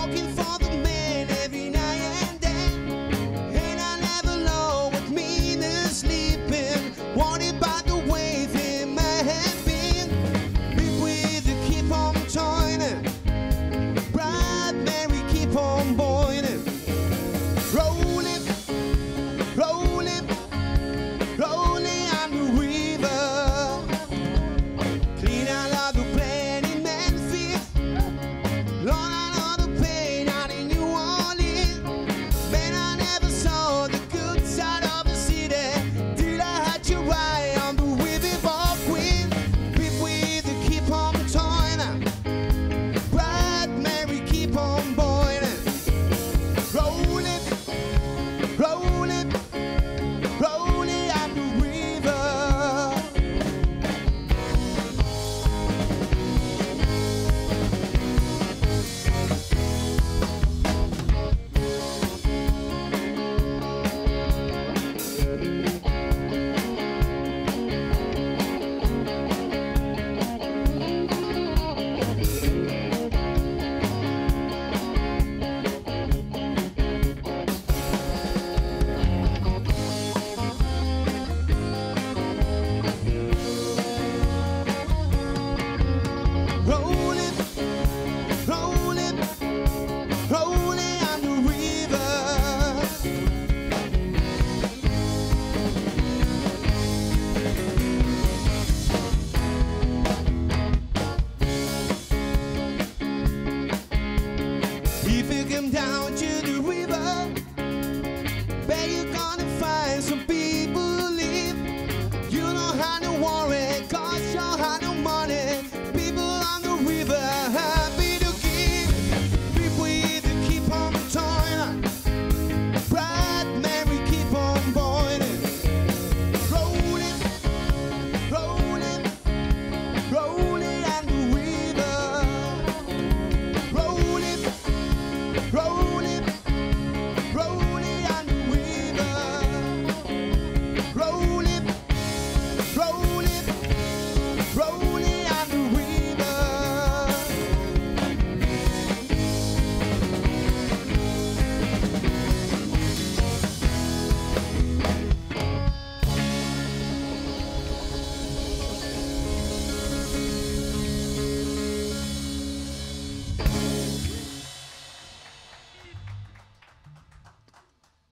walking you pick him down,